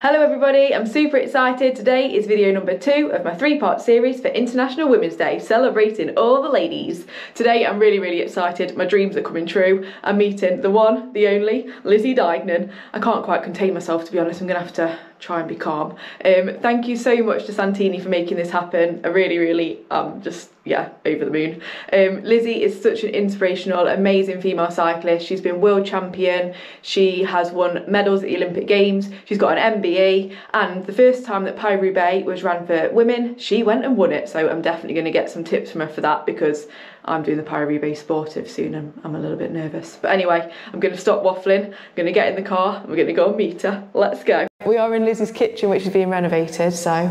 Hello everybody, I'm super excited. Today is video number two of my three-part series for International Women's Day, celebrating all the ladies. Today I'm really, really excited. My dreams are coming true. I'm meeting the one, the only, Lizzie Deignan. I can't quite contain myself to be honest, I'm gonna have to try and be calm. Um, thank you so much to Santini for making this happen. I really, really, um, just, yeah, over the moon. Um, Lizzie is such an inspirational, amazing female cyclist. She's been world champion. She has won medals at the Olympic Games. She's got an MBE. And the first time that Paris-Roubaix was ran for women, she went and won it. So I'm definitely going to get some tips from her for that because I'm doing the Paris-Roubaix Sportive soon and I'm a little bit nervous. But anyway, I'm going to stop waffling. I'm going to get in the car. I'm going to go and meet her. Let's go. We are in Lizzie's kitchen, which is being renovated, so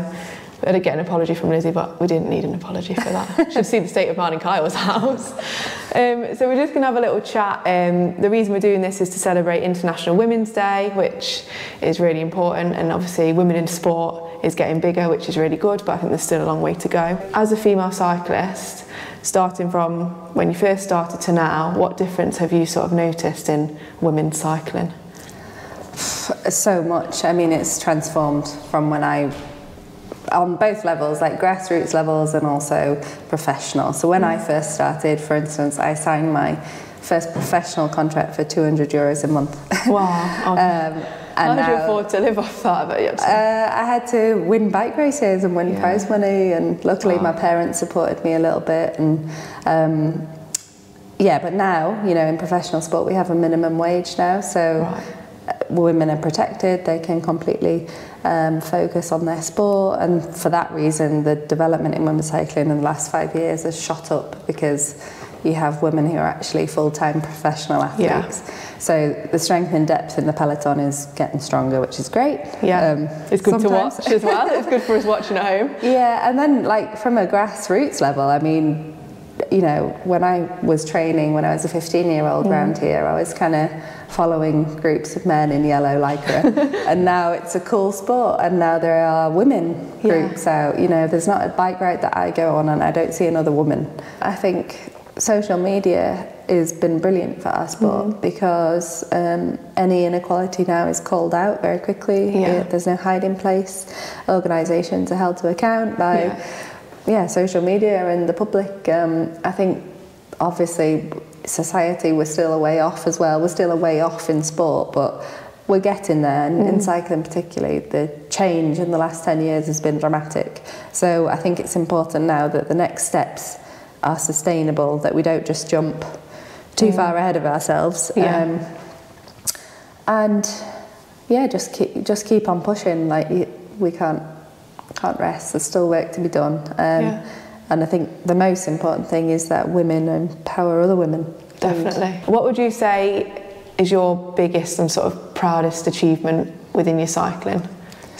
we had to get an apology from Lizzie, but we didn't need an apology for that. Should see the state of mind in Kyle's house. Um, so we're just going to have a little chat. Um, the reason we're doing this is to celebrate International Women's Day, which is really important, and obviously women in sport is getting bigger, which is really good, but I think there's still a long way to go. As a female cyclist, starting from when you first started to now, what difference have you sort of noticed in women cycling? So much. I mean, it's transformed from when I on both levels, like grassroots levels and also professional. So when mm. I first started, for instance, I signed my first professional contract for 200 euros a month. Wow. Okay. um, How did you afford to live off that? But uh, I had to win bike races and win yeah. prize money, and luckily wow. my parents supported me a little bit. And um, yeah, but now, you know, in professional sport, we have a minimum wage now, so. Right women are protected, they can completely um, focus on their sport, and for that reason, the development in women's cycling in the last five years has shot up because you have women who are actually full-time professional athletes. Yeah. So the strength and depth in the peloton is getting stronger, which is great. Yeah, um, it's good sometimes. to watch as well. It's good for us watching at home. Yeah, and then like from a grassroots level, I mean, you know, when I was training, when I was a 15-year-old mm. around here, I was kind of following groups of men in yellow lycra and now it's a cool sport and now there are women groups yeah. out you know there's not a bike ride that I go on and I don't see another woman I think social media has been brilliant for our sport mm. because um, any inequality now is called out very quickly yeah. there's no hiding place organisations are held to account by yeah, yeah social media and the public um, I think obviously society, we're still a way off as well. We're still a way off in sport, but we're getting there. And mm. in cycling, particularly, the change in the last 10 years has been dramatic. So I think it's important now that the next steps are sustainable, that we don't just jump too mm. far ahead of ourselves. Yeah. Um, and yeah, just keep, just keep on pushing. Like we can't can't rest. There's still work to be done. Um, yeah. And I think the most important thing is that women empower other women. Definitely. And what would you say is your biggest and sort of proudest achievement within your cycling?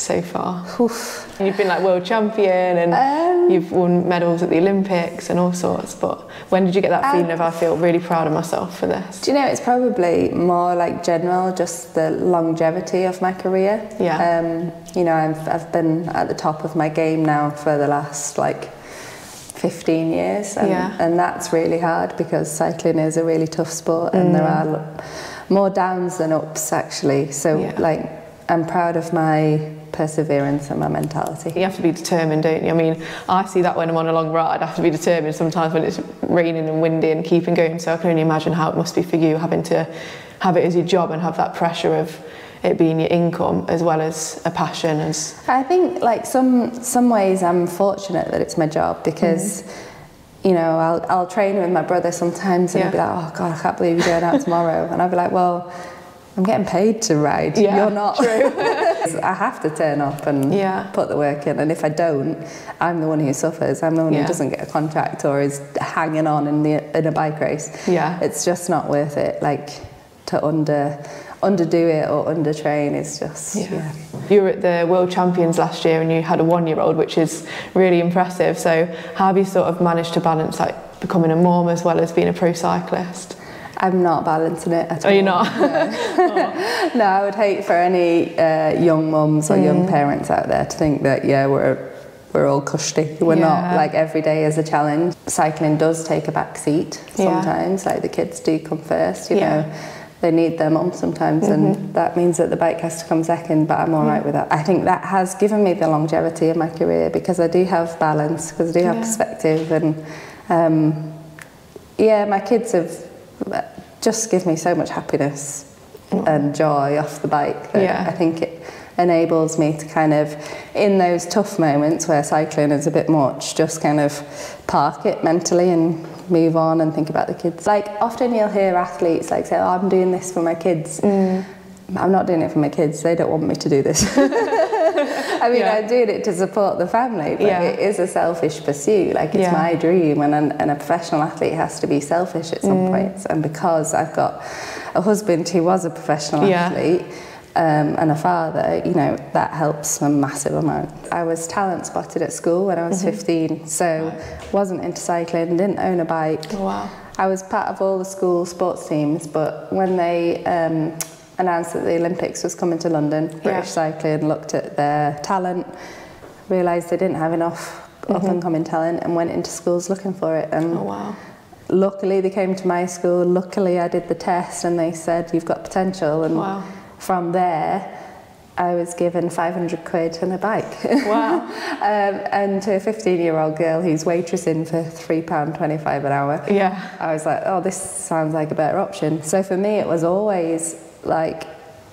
So far? Oof. You've been like world champion and um, you've won medals at the Olympics and all sorts, but when did you get that um, feeling of I feel really proud of myself for this? Do you know, it's probably more like general, just the longevity of my career. Yeah. Um, you know, I've, I've been at the top of my game now for the last like 15 years and, yeah. and that's really hard because cycling is a really tough sport and mm. there are more downs than ups actually so yeah. like I'm proud of my perseverance and my mentality. You have to be determined, don't you? I mean, I see that when I'm on a long ride, I have to be determined sometimes when it's raining and windy and keeping going. So I can only imagine how it must be for you having to have it as your job and have that pressure of it being your income as well as a passion as I think like some some ways I'm fortunate that it's my job because mm. you know I'll, I'll train with my brother sometimes and yeah. he'll be like oh god I can't believe you're going out tomorrow and I'll be like well I'm getting paid to ride yeah, you're not true I have to turn up and yeah. put the work in and if I don't I'm the one who suffers I'm the one yeah. who doesn't get a contract or is hanging on in the in a bike race yeah it's just not worth it like to under underdo it or undertrain is just yeah. yeah. You were at the World Champions last year and you had a one-year-old, which is really impressive. So how have you sort of managed to balance like becoming a mom as well as being a pro cyclist? I'm not balancing it at all. Are you not? No. oh. no, I would hate for any uh, young mums or mm. young parents out there to think that yeah we're we're all cushy. We're yeah. not like every day is a challenge. Cycling does take a back seat sometimes. Yeah. Like the kids do come first, you yeah. know they need their mum sometimes, and that means that the bike has to come second. But I'm all right with that. I think that has given me the longevity in my career because I do have balance, because I do have perspective, and um, yeah, my kids have just give me so much happiness and joy off the bike that Yeah. I think it enables me to kind of, in those tough moments where cycling is a bit much, just kind of park it mentally and move on and think about the kids. Like often you'll hear athletes like say, "Oh, I'm doing this for my kids." Mm. I'm not doing it for my kids. They don't want me to do this. I mean, Yeah. I'm doing it to support the family, but Yeah. it is a selfish pursuit. Like it's Yeah. my dream, and, an, and a professional athlete has to be selfish at Mm. some points. And because I've got a husband who was a professional athlete um, and a father, you know, that helps a massive amount. I was talent spotted at school when I was Mm-hmm. 15, so wasn't into cycling, didn't own a bike. Oh, wow. I was part of all the school sports teams, but when they um, announced that the Olympics was coming to London, British Cycling looked at their talent, realised they didn't have enough up and coming talent, and went into schools looking for it. And Mm-hmm. Oh, wow. luckily, they came to my school. Luckily, I did the test, and they said you've got potential. And Wow. from there, I was given 500 quid and a bike. Wow. um, and to a 15 year old girl who's waitressing for £3.25 an hour. Yeah. I was like, oh, this sounds like a better option. So for me, it was always like,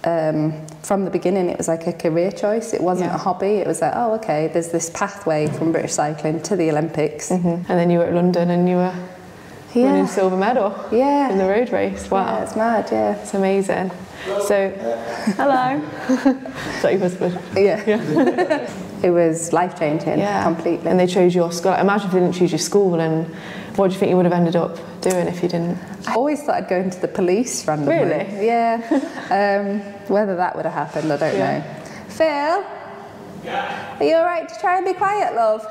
um, from the beginning, it was like a career choice. It wasn't Yeah. a hobby. It was like, oh, okay, there's this pathway from British cycling to the Olympics. And then you were at London and you were winning silver medal yeah. in the road race. Wow. Yeah, it's mad, yeah. It's amazing. So, hello. Is that your husband? Yeah. it was life changing yeah. completely. And they chose your school. Imagine if they didn't choose your school, and what do you think you would have ended up doing if you didn't? I always thought I'd go into the police randomly. Really? Yeah. um, whether that would have happened, I don't Yeah. know. Phil? yeah. Are you all right to try and be quiet, love?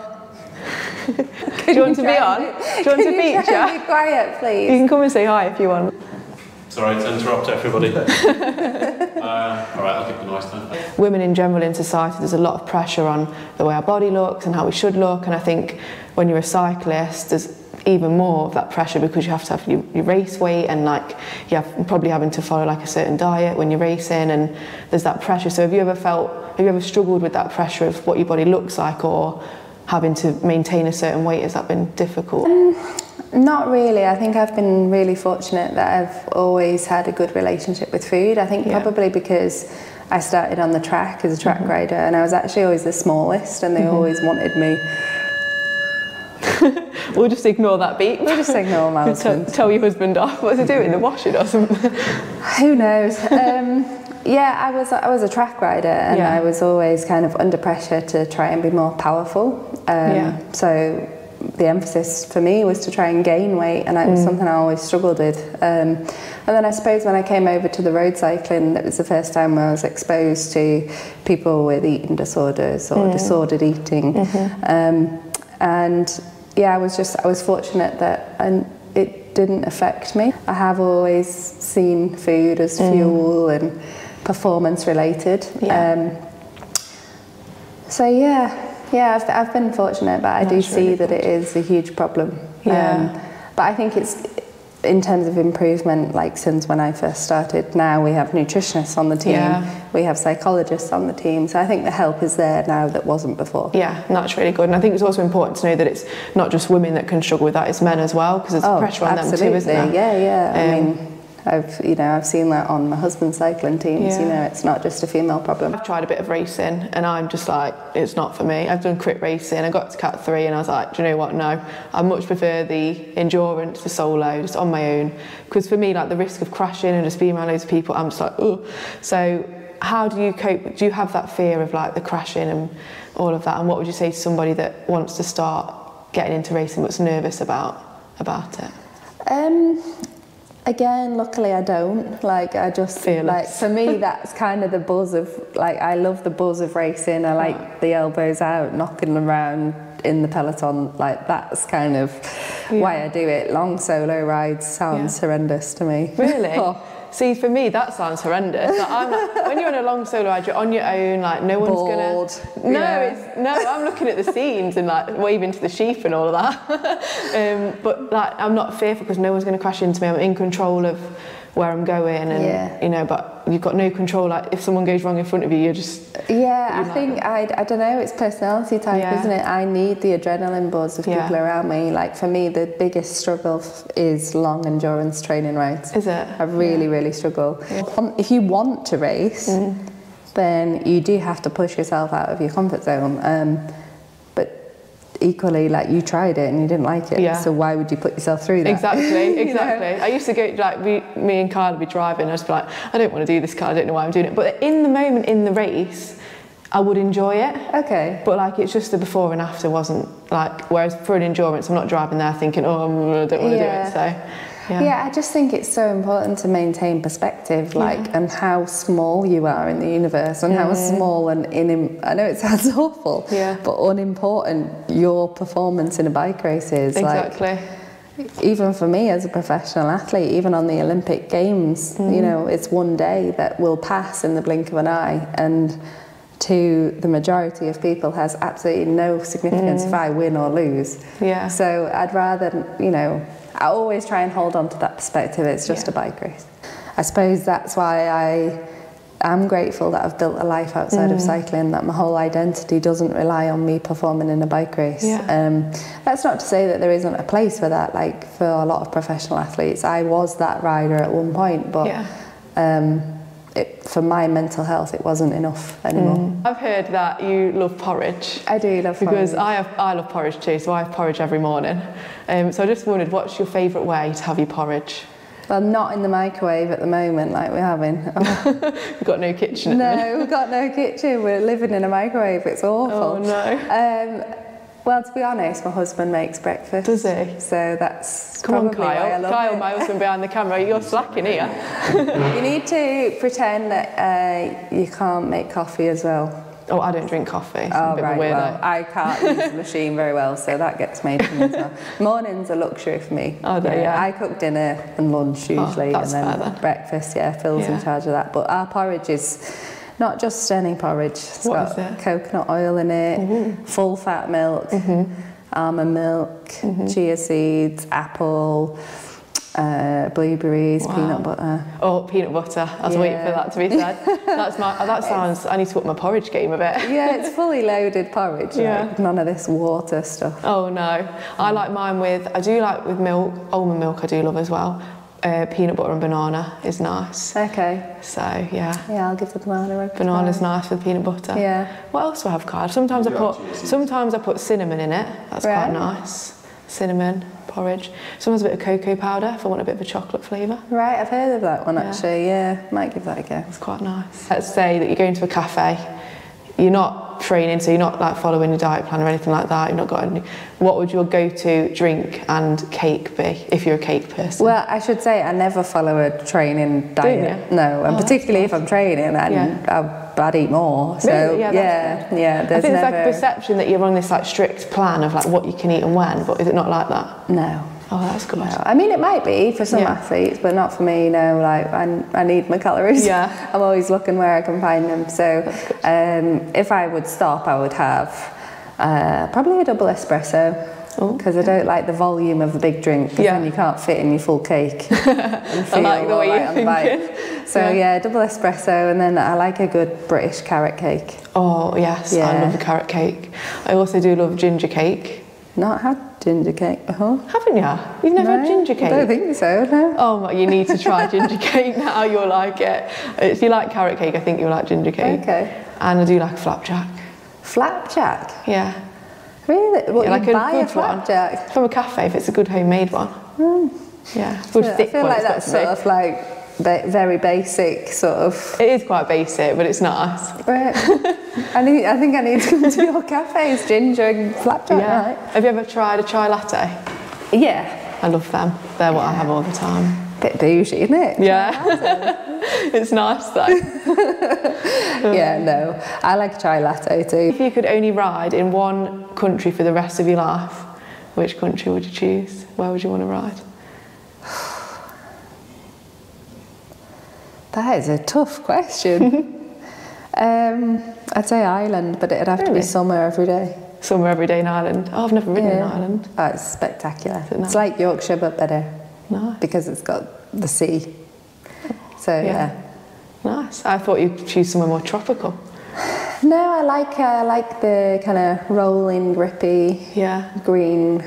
Do you want to be on? Do you want to Can you try feature? and be quiet, please. You can come and say hi if you want. Sorry to interrupt everybody. uh, all right, I'll keep the noise down. Women in general in society, there's a lot of pressure on the way our body looks and how we should look. And I think when you're a cyclist, there's even more of that pressure because you have to have your, your race weight and like you have probably having to follow like a certain diet when you're racing and there's that pressure. So have you ever felt, have you ever struggled with that pressure of what your body looks like or having to maintain a certain weight? Has that been difficult? Not really. I think I've been really fortunate that I've always had a good relationship with food. I think Yeah. probably because I started on the track as a track rider and I was actually always the smallest and they always wanted me. We'll just ignore that beat. We'll just ignore my tell, husband. tell your husband off. What's he doing? The washing or something? Who knows? Um, yeah, I was I was a track rider and Yeah. I was always kind of under pressure to try and be more powerful. Um, Yeah. So the emphasis for me was to try and gain weight, and that was something I always struggled with. Um, and then I suppose when I came over to the road cycling, it was the first time where I was exposed to people with eating disorders or disordered eating. Um, and yeah, I was just I was fortunate that and it didn't affect me. I have always seen food as fuel and performance related. Yeah. Um, so yeah, yeah, I've, I've been fortunate, but I do see really that it is a huge problem. Yeah. but I think it's in terms of improvement, like since when I first started, now we have nutritionists on the team, Yeah. we have psychologists on the team. So I think the help is there now that wasn't before. Yeah, and that's really good. And I think it's also important to know that it's not just women that can struggle with that, it's men as well, because there's Oh, pressure on absolutely. them too, isn't there? Yeah, yeah. I Um, mean, I've you know I've seen that on my husband's cycling teams. You know, it's not just a female problem. I've tried a bit of racing and I'm just like, it's not for me. I've done crit racing, I got to cat three and I was like, do you know what? No, I much prefer the endurance, the solo, just on my own. Because for me, like the risk of crashing and just being around loads of people, I'm just like, oh. So how do you cope? Do you have that fear of like the crashing and all of that? And what would you say to somebody that wants to start getting into racing but's nervous about about it? Um, again, luckily I don't. Like I just Fearless. like for me that's kind of the buzz of like I love the buzz of racing. I like the elbows out, knocking around in the peloton. Like that's kind of why I do it. Long solo rides sounds Yeah. horrendous to me. Really? Oh. See, for me, that sounds horrendous. Like, I'm like, when you're on a long solo ride, you're on your own. Like no one's Bored, gonna. No, yeah. it's no. I'm looking at the scenes and like waving to the sheep and all of that. um, but like, I'm not fearful because no one's gonna crash into me. I'm in control of where I'm going, and Yeah. you know, but you've got no control. Like if someone goes wrong in front of you, you're just Yeah, I like think I, I don't know. It's personality type, Yeah. isn't it? I need the adrenaline buzz of Yeah. people around me. Like for me, the biggest struggle is long endurance training rides. Is it? I really, really struggle. Um, If you want to race, Mm. then you do have to push yourself out of your comfort zone. Um, equally, like you tried it and you didn't like it, Yeah. so why would you put yourself through that? Exactly, You know? exactly. I used to go like we, me and Kyle would be driving. I'd just be like, I don't want to do this car. I don't know why I'm doing it. But in the moment in the race, I would enjoy it. Okay. But like it's just the before and after wasn't like. Whereas for an endurance, I'm not driving there thinking, oh, I don't want to Yeah. do it. So yeah, Yeah. I just think it's so important to maintain perspective, like, and how small you are in the universe, and how small and in. I know it sounds awful, Yeah. but unimportant your performance in a bike race is. exactly. Like, even for me as a professional athlete, even on the Olympic Games, Mm. you know, it's one day that will pass in the blink of an eye, and to the majority of people has absolutely no significance if I win or lose. Mm. Yeah. So I'd rather, you know, I always try and hold on to that perspective. It's just Yeah. a bike race. I suppose that's why I am grateful that I've built a life outside Mm. of cycling, that my whole identity doesn't rely on me performing in a bike race. Yeah. Um, that's not to say that there isn't a place for that, like for a lot of professional athletes. I was that rider at one point, but Yeah. um, it, for my mental health, it wasn't enough anymore. I've heard that you love porridge. I do love Because porridge. I have, I love porridge too, so I have porridge every morning. Um, so I just wondered, what's your favourite way to have your porridge? Well, not in the microwave at the moment, like we're having. You've got no kitchen. at the minute. No, we've got no kitchen. We're living in a microwave. It's awful. Oh no. Um, well, to be honest, my husband makes breakfast. Does he? So that's Come on, probably why I Kyle. Kyle, it. my husband behind the camera. You're slacking here. You need to pretend that uh, you can't make coffee as well. Oh, I don't drink coffee. So I'm a Oh, bit right. of a weirdo. Well, I can't use the machine very well, so that gets made for me as well. Morning's a luxury for me. Oh, they- yeah. I cook dinner and lunch Oh, usually, that's and then, fair then. breakfast. Yeah, Phil's Yeah. in charge of that. But our porridge is not just any porridge. It's What got is it? Coconut oil in it, full fat milk, almond milk, Mm-hmm. chia seeds, apple. Uh, blueberries, Wow. peanut butter. Oh, peanut butter. I was waiting for that to be said. That's my. That sounds. I need to up my porridge game a bit. Yeah, it's fully loaded porridge. Yeah. Like, none of this water stuff. Oh no, I like mine with. I do like with milk. Almond milk, I do love as well. Uh, peanut butter and banana is nice. Okay. So yeah, Yeah, I'll give the banana a banana's try. nice with peanut butter. Yeah. What else do I have, Carl? Sometimes I put. cheese. Sometimes I put cinnamon in it. That's Right. quite nice. Cinnamon porridge. Sometimes a bit of cocoa powder if I want a bit of a chocolate flavour. Right, I've heard of that one Yeah. actually. Yeah, might give that a go. It's quite nice. Let's say that you're going to a cafe, you're not training, so you're not like following a diet plan or anything like that. You've not got any. What would your go-to drink and cake be if you're a cake person? Well, I should say I never follow a training diet. No, and Oh, particularly if I'm training, and Yeah. I'd, I'd eat more. So Really? Yeah, yeah, yeah, I There's think never it's like a perception that you're on this like strict plan of like what you can eat and when, but is it not like that? no. Oh, that's good. No, I mean it might be for some Yeah. athletes, but not for me. No, like I, I need my calories. Yeah. I'm always looking where I can find them. So, um, if I would stop, I would have uh, probably a double espresso Oh, because I don't like the volume of the big drink. 'cause Yeah. then you can't fit in your full cake. feel like the way all you're on the bike. thinking. So Yeah. yeah. double espresso, and then I like a good British carrot cake. Oh yes, I love a carrot cake. I also do love ginger cake. Not had ginger cake before. Haven't you? You've never had ginger cake? I don't think so. No. Oh, my, you need to try ginger cake now. You'll like it. If you like carrot cake, I think you'll like ginger cake. Okay. And I do like flapjack. Flapjack. Yeah. Really? What Yeah, like you a buy a good one. flapjack? From a cafe if it's a good homemade one. Yeah, good Hmm. I thick feel one. like that's sort of like ba- very basic sort of. It is quite basic, but it's nice. Right. I need. I think I need to come to your cafes, ginger and flapjack. Yeah. Right? Have you ever tried a chai latte? Yeah. I love them. They're what I have all the time. Bit bougie, isn't it? Yeah. it's nice though. Yeah. No. I like chai latte too. If you could only ride in one country for the rest of your life, which country would you choose? Where would you want to ride? That is a tough question. um, I'd say Ireland, but it'd have to be summer every day. Somewhere every day in Ireland. Oh, I've never ridden in Ireland. Oh, it's spectacular. it nice? It's like Yorkshire, but better No. because it's got the sea. So Yeah. yeah. Nice. I thought you'd choose somewhere more tropical. No, I like uh, I like the kind of rolling, grippy, Yeah. green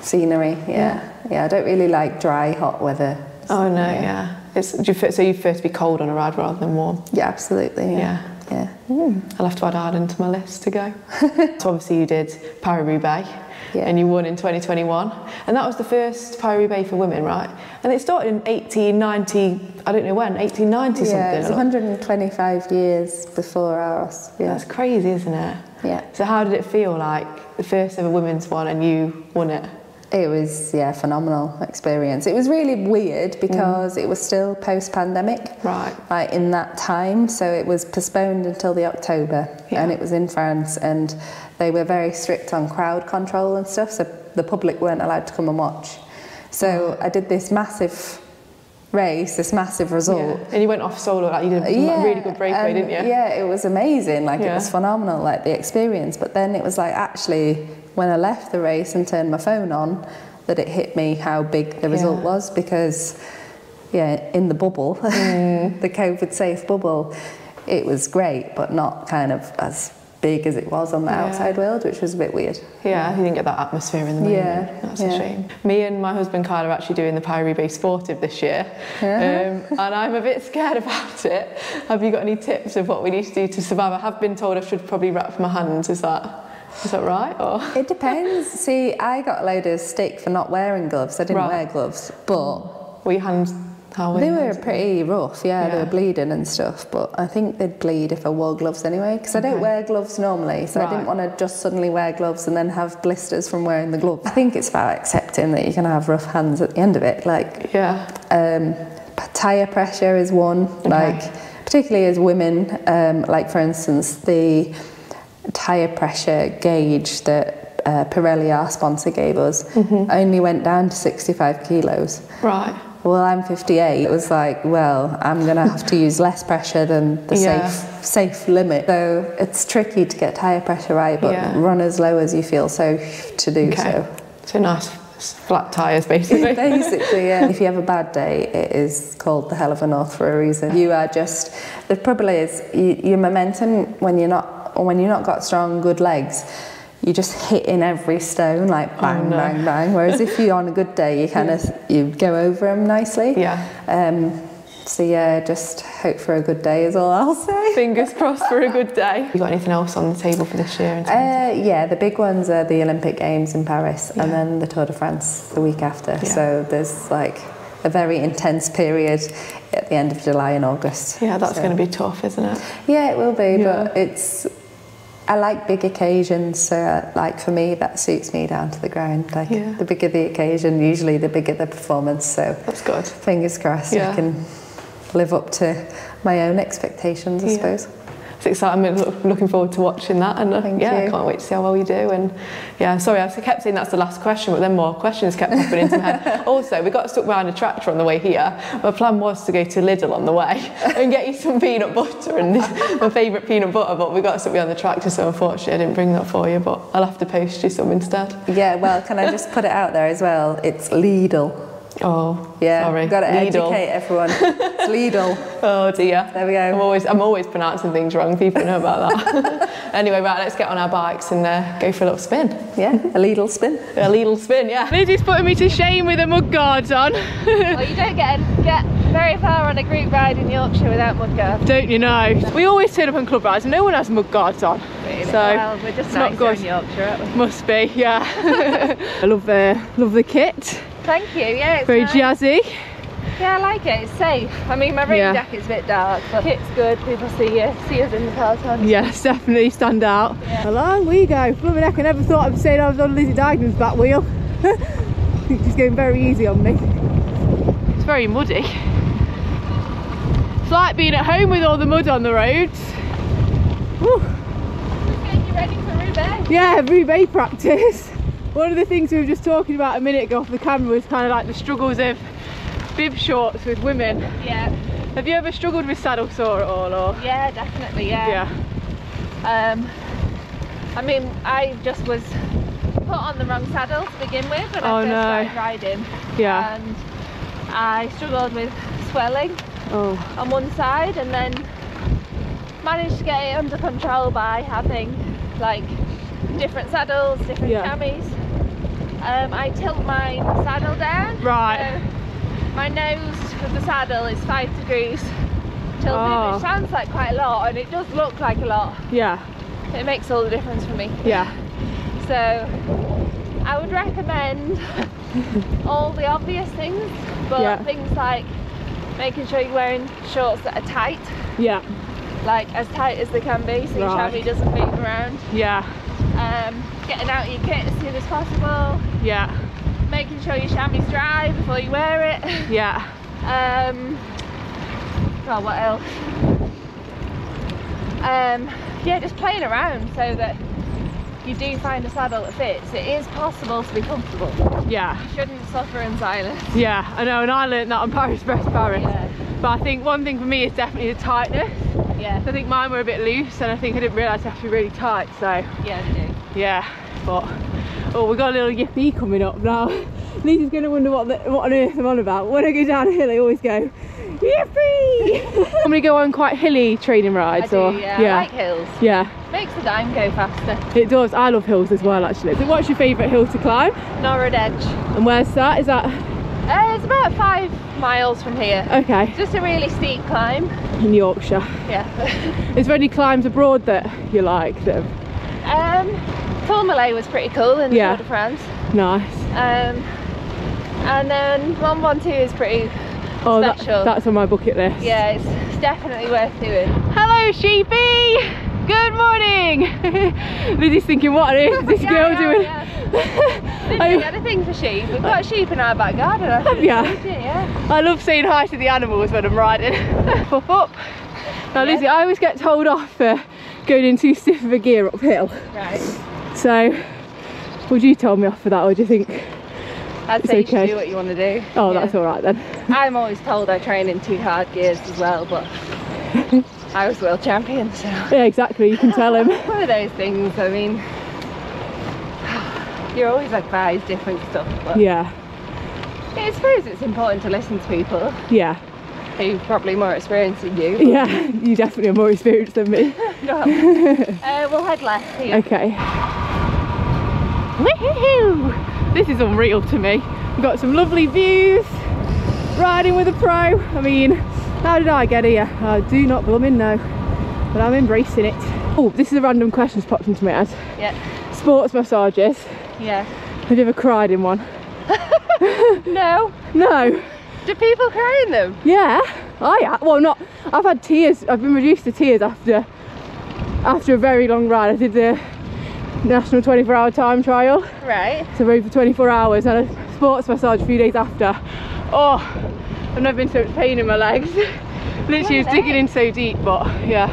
scenery. Yeah. yeah, I don't really like dry, hot weather. Oh no, yeah. It's do you so you prefer to be cold on a ride rather than warm. Yeah, absolutely. Yeah, yeah. Mm. I'll have to add Ireland to my list to go. so obviously you did Paris-Roubaix Yeah. and you won in 2021. And that was the first Paris-Roubaix for women, right? And it started in 1890, I don't know when, 1890 Yeah, it's something. 125 years before ours. Yeah, That's crazy, isn't it? yeah. So how did it feel like the first ever women's one and you won it? It was yeah, phenomenal experience. It was really weird mm. because it was still post-pandemic. Right. Like in that time, so it was postponed until the October, Yeah. and it was in France, and they were very strict on crowd control and stuff, so the public weren't allowed to come and watch. So I did this massive race, this massive result. Yeah. And you went off solo, like you did a really good breakaway, didn't you? Yeah, it was amazing. Like Yeah. it was phenomenal, like the experience. But then it was like actually when I left the race and turned my phone on, that it hit me how big the result Yeah. was because yeah, in the bubble, Mm. the COVID safe bubble, it was great, but not kind of as big as it was on the Yeah. outside world, which was a bit weird. Yeah, you didn't get that atmosphere in the moment. Yeah, That's a shame. Me and my husband Kyle are actually doing the Paris-Roubaix Sportive this year. Uh-huh. Um, and I'm a bit scared about it. Have you got any tips of what we need to do to survive? I have been told I should probably wrap my hands. Is that, is that right? Or? It depends. See, I got a load of stick for not wearing gloves. I didn't Right. wear gloves, but Were your hands, how were They were pretty rough, yeah, they were bleeding and stuff, but I think they'd bleed if I wore gloves anyway, because I don't wear gloves normally, so I didn't want to just suddenly wear gloves and then have blisters from wearing the gloves. I think it's about accepting that you're going to have rough hands at the end of it. Like, Yeah. um, tyre pressure is one, like, particularly as women, um, like for instance, the tyre pressure gauge that uh, Pirelli, our sponsor, gave us Mm-hmm. only went down to 65 kilos. Right. Well, I'm 58. It was like, well, I'm going to have to use less pressure than the Yeah. safe safe limit. So it's tricky to get tire pressure right, but Yeah. run as low as you feel safe to do Okay. so. So nice flat tyres, basically. Basically, yeah. if you have a bad day, it is called the hell of a north for a reason. You are just the problem is you, your momentum when you're not or when you're not got strong, good legs. You just hit in every stone like bang, Oh, no. bang, bang. Whereas if you're on a good day, you kind of you go over them nicely. Yeah. Um, so yeah, just hope for a good day is all I'll say. Fingers crossed for a good day. You got anything else on the table for this year? In Uh, yeah, the big ones are the Olympic Games in Paris and then the Tour de France the week after. Yeah. So there's like a very intense period at the end of July and August. yeah, that's So- going to be tough, isn't it? Yeah, it will be, Yeah. but it's. I like big occasions, so uh, like for me, that suits me down to the ground. Like Yeah. the bigger the occasion, usually the bigger the performance. So That's good. fingers crossed, Yeah. I can live up to my own expectations, I Yeah. suppose. It's exciting. I'm looking forward to watching that, and uh, yeah, I can't wait to see how well you do. And yeah, sorry, I kept saying that's the last question, but then more questions kept popping into my head. Also, we got stuck behind a tractor on the way here. My plan was to go to Lidl on the way and get you some peanut butter and this, my favourite peanut butter, but we got stuck behind the tractor, so unfortunately I didn't bring that for you. But I'll have to post you some instead. Yeah, well, can I just put it out there as well? It's Lidl. Oh, Yeah, sorry, got to Lidl. educate everyone. It's Lidl. Oh dear. There we go. I'm always, I'm always pronouncing things wrong. People know about that. anyway, right, let's get on our bikes and uh, go for a little spin. Yeah, a Lidl spin. A little spin, yeah. Lizzie's putting me to shame with the mud guards on. Well, you don't get get very far on a group ride in Yorkshire without mudguards. Don't you know? We always turn up on club rides and no one has mud guards on. So well, we're just it's not nicer good. in Yorkshire, aren't we? Must be, yeah. I love the love the kit. Thank you. Yeah, it's Very nice. jazzy. Yeah, I like it. It's safe. I mean, my rain Yeah. jacket's a bit dark, but it's good. People see you, see us in the peloton. Yes, definitely stand out. Yeah. Along we go. Blooming heck, I never thought I'd say I was on Lizzie Deignan's back wheel. She's going very easy on me. It's very muddy. It's like being at home with all the mud on the roads. Getting you ready for Roubaix. Yeah, roubaix practice. One of the things we were just talking about a minute ago off the camera was kind of like the struggles of bib shorts with women. Yeah, Have you ever struggled with saddle sore at all or? yeah, definitely. Yeah. Yeah. Um, I mean, I just was put on the wrong saddle to begin with when Oh, I first no. started riding. Yeah. And I struggled with swelling Oh. on one side and then managed to get it under control by having like different saddles, different Yeah. chamois. Um, I tilt my saddle down. Right. So my nose of the saddle is five degrees tilted, Oh. which sounds like quite a lot and it does look like a lot. Yeah. It makes all the difference for me. Yeah. So I would recommend all the obvious things, but Yeah. things like making sure you're wearing shorts that are tight, Yeah. like as tight as they can be, so your Right. chamois doesn't move around. Yeah. Um, getting out your kit as soon as possible, Yeah. making sure your chamois dry before you wear it. Yeah. Um, well, what else? Um, yeah, just playing around so that you do find a saddle that fits. It is possible to be comfortable. Yeah. You shouldn't suffer in silence. Yeah. I know, and I learned that on Paris Brest Paris. Yeah. But I think one thing for me is definitely the tightness. Yeah, I think mine were a bit loose, and I think I didn't realise they have to be really tight. So yeah. Yeah. But oh, we got a little yippee coming up now. Lisa's going to wonder what the, what on earth I'm on about. When I go down a hill, I always go yippee. I'm going to go on quite hilly training rides, or yeah. yeah, I like hills. yeah. Makes the dime go faster. It does. I love hills as well, actually. So what's your favourite hill to climb? Norwood Edge. And where's that? Is that Uh, it's about five miles from here. okay? Just a really steep climb. In Yorkshire. Yeah. Is there any climbs abroad that you like? That are um, Tourmalet was pretty cool in the Yeah. Tour de France. nice? Um, and then 112 is pretty Oh, that, Special. that's on my bucket list. Yeah, it's, it's definitely worth doing. Hello, sheepy. Good morning. Lizzie's thinking, what on earth is this Yeah, girl yeah, doing? yeah. Didn't I- you get a thing for sheep? We've got sheep in our back garden. I Have should ya? yeah. I love saying hi to the animals when I'm riding. Pop up. Now, Yeah. Lizzie, I always get told off for going in too stiff of a gear uphill. Right. So, would you tell me off for that, or do you think? I'd It's say okay. you do what you want to do. Oh, Yeah. that's all right then. I'm always told I train in too hard gears as well, but I was world champion, so Yeah, exactly. You can tell him. one of those things. I mean, you're always advised different stuff, but Yeah, I suppose it's important to listen to people yeah, who've probably more experienced than you. yeah. You definitely are more experienced than me. No. uh, we'll head left here. Okay. Woohoo! This is unreal to me. We've got some lovely views. Riding with a pro. I mean, how did I get here? I do not blooming know. But I'm embracing it. Oh, this is a random question that's popped into my head. Yeah. Sports massages. Yeah. Have you ever cried in one? No. No. Do people cry in them? Yeah. I ha- well not I've had tears. I've been reduced to tears after after a very long ride. I did the national 24 hour time trial. Right. So rode for 24 hours and a sports massage a few days after. Oh, I've never been so much pain in my legs. Literally was digging in so deep, but yeah.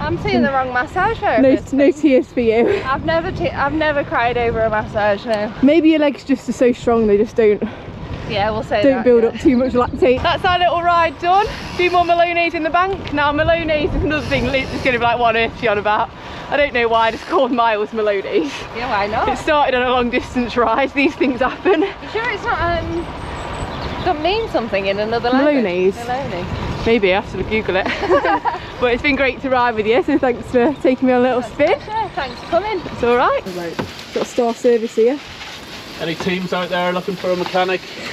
I'm seeing the wrong massage No, therapist. no tears for you. I've never, I've never cried over a massage. No. Maybe your legs just are so strong they just don't Yeah, we'll say don't that, build yeah. up too much lactate. That's our little ride done. A few more Maloney's in the bank. Now Maloney's is another thing Liz is going to be like, what on earth she on about? I don't know why it's called Miles Maloney's. Yeah, why not? It started on a long distance ride. These things happen. You sure it's not um doesn't mean something in another language? Maloney's. Maloney. Maybe I have to Google it. but it's been great to ride with you, so thanks for taking me on a little spin. Sure, thanks for coming. It's all right. Got star service here. Any teams out there looking for a mechanic?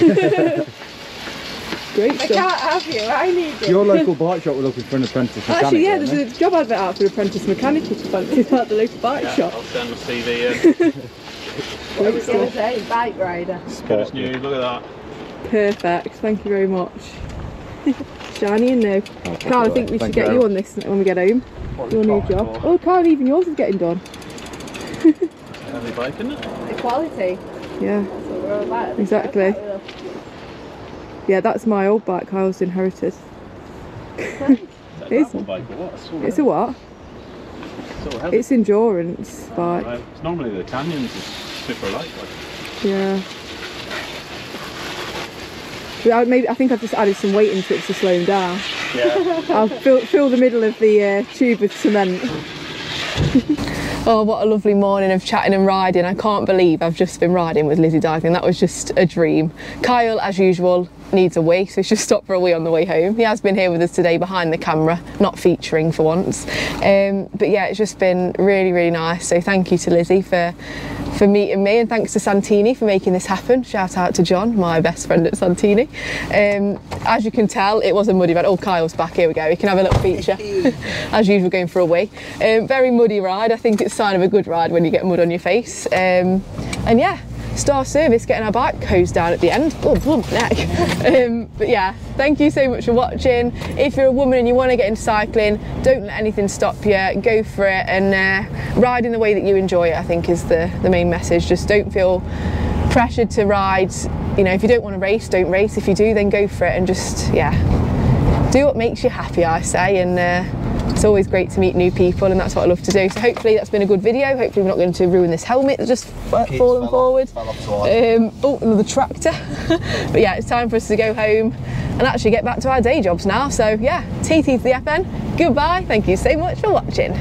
Great I stuff. can't have you, I need you. Your local bike shop were looking for an apprentice mechanic. Actually, yeah, weren't there's a job advert out for apprentice mechanic if you fancy about the local bike Yeah, shop. I'll send my CV in. Great I stuff. was say, bike rider. they? It's new, look at that. Perfect. Thank you very much. Shiny oh, and new. Carl, I think we should get you. you on this when we get home. Your new job. Oh, Carl, even yours is getting done. Heavy bike, isn't it? Equality. Yeah, That's what we're all about. Exactly. yeah, that's my old bike. I Kyle's inherited. It's a bike or what? It's a what? so. It's endurance bike. Right. It's normally the canyons is super light. Like. Yeah. I, maybe I think I've just added some weight into it to slow him down. Yeah. I'll fill, fill the middle of the uh, tube with cement. oh, what a lovely morning of chatting and riding. I can't believe I've just been riding with Lizzie Deignan. That was just a dream. Kyle, as usual, needs a wee, so he's just stopped for a wee on the way home. He has been here with us today behind the camera, not featuring for once. Um, but yeah, it's just been really, really nice. So thank you to Lizzie for for meeting me and thanks to Santini for making this happen. Shout out to John, my best friend at Santini. Um, as you can tell, it was a muddy ride. Oh, Kyle's back. Here we go. We can have a little feature. as usual, going for a wee. Um, very muddy ride. I think it's sign of a good ride when you get mud on your face. Um, and yeah, star service getting our bike hosed down at the end. Oh, neck. um, but yeah, thank you so much for watching. If you're a woman and you want to get into cycling, don't let anything stop you. Go for it and uh, ride in the way that you enjoy it, I think is the, the main message. Just don't feel pressured to ride. You know, if you don't want to race, don't race. If you do, then go for it and just, yeah, do what makes you happy, I say. And uh, it's always great to meet new people and that's what I love to do. So hopefully that's been a good video. Hopefully we're not going to ruin this helmet that's just fallen forward. Um, oh, another tractor. but yeah, it's time for us to go home and actually get back to our day jobs now. So yeah, TT to the FN. Goodbye. Thank you so much for watching.